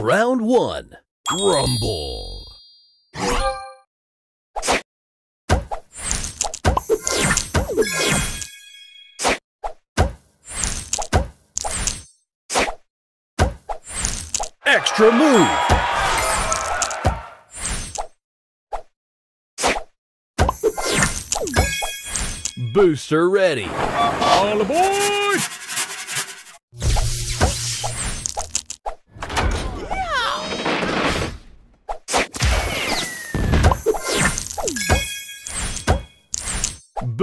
Round one. Rumble. Extra move. Booster ready. All aboard!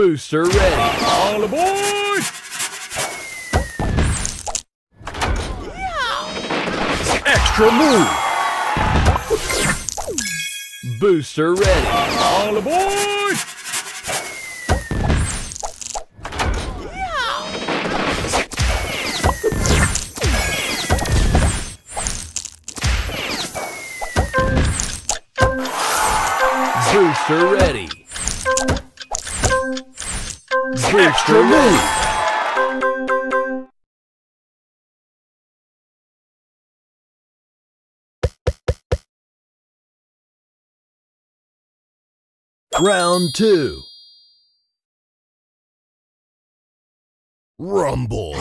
Booster ready. All aboard! Extra move. Booster ready. All aboard! Booster ready. Booster move. Round two. Rumble.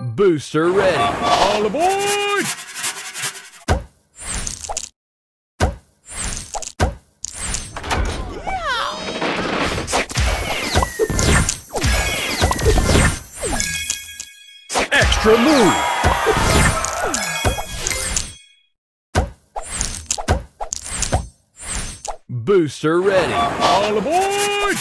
Booster ready. All aboard! Extra move. Booster ready. All aboard!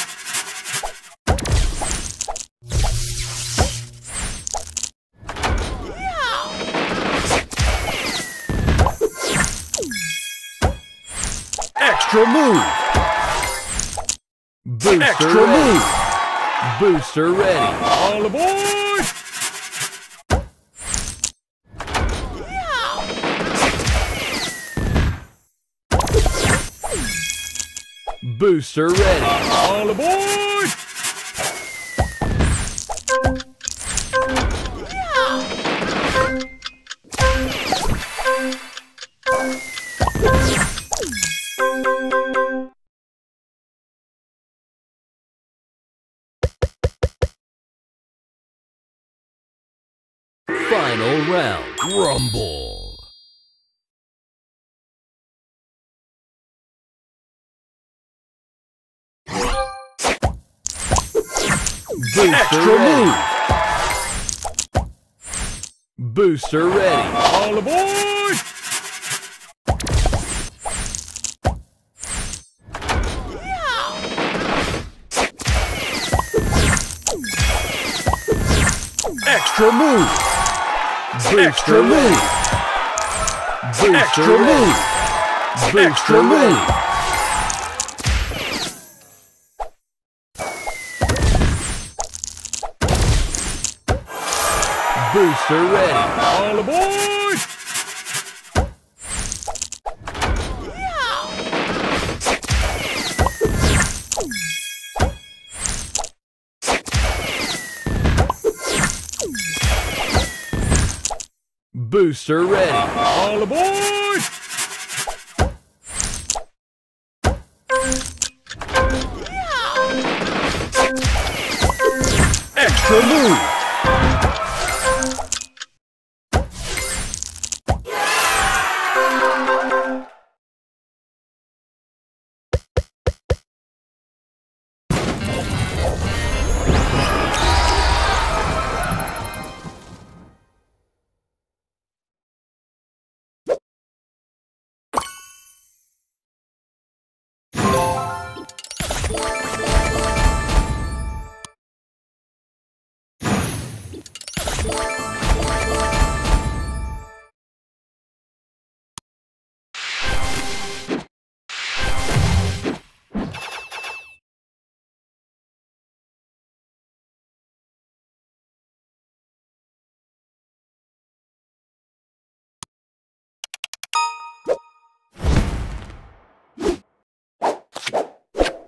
Extra move. Booster Extra ready. move. Booster ready. All aboard! Booster ready. All aboard! Final round. Rumble. Booster Extra ready. Booster ready. All aboard! Extra move. Booster Extra move. Booster Extra move. Booster move. Booster ready. All aboard! Booster ready. All aboard!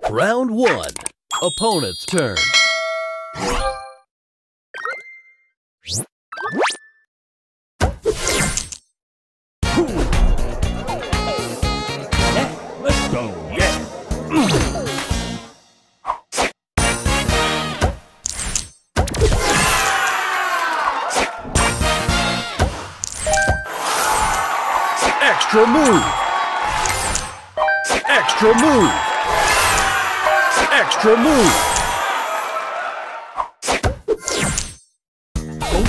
Round 1. Opponent's turn. Extra move! Extra move! Extra move.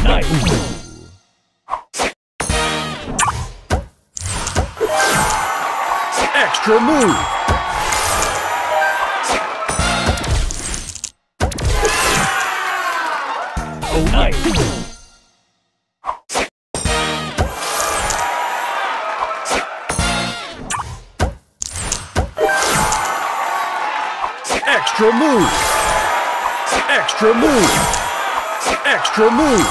Nice. Extra move. Extra move. Extra move. Extra move.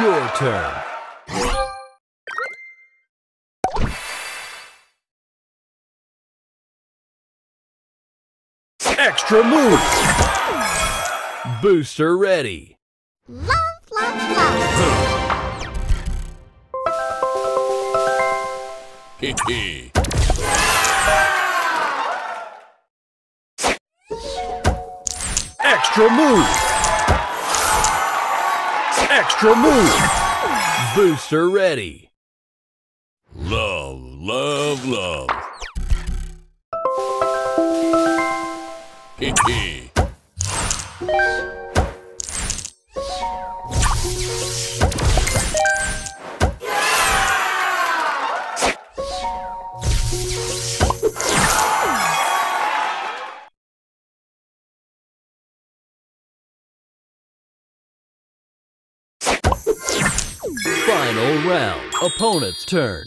Your turn. Extra move. Booster ready. Love, love, love. Hee Extra move. Extra move. Booster ready. Love, love, love. Hee Final round. Opponent's turn.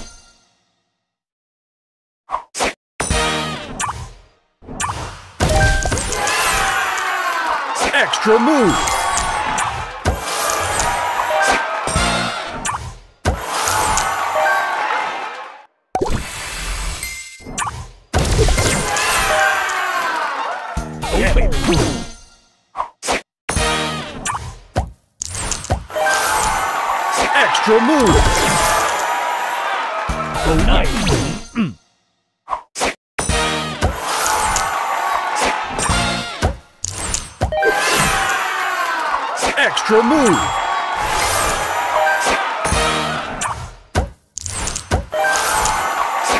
Extra move. Yeah. Extra move. Oh, nice. Extra move.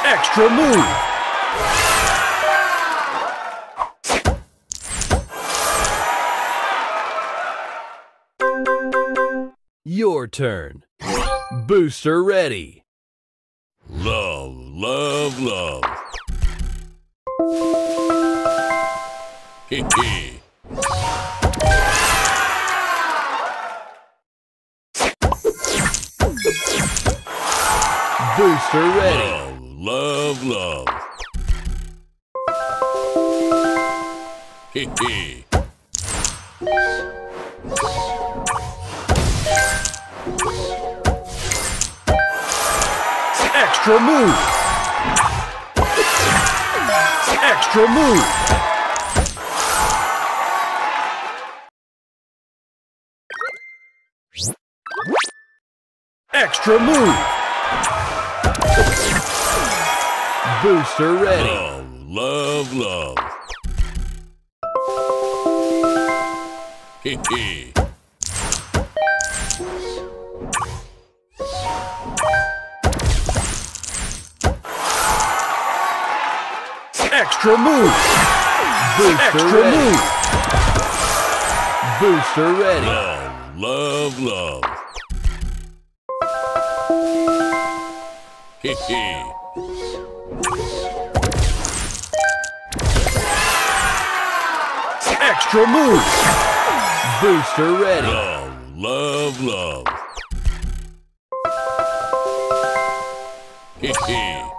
Extra move. Your turn. Booster ready. Love, love, love. Hee hee. Booster ready. Love, love, love. Hee hee. Extra move. Extra move. Extra move. Booster ready. Love, love, love. Hee hee. Extra move. Booster Extra ready. move. Booster ready. Love, love, love. Hee hee. Extra move. Booster ready. Love, love, love. Hee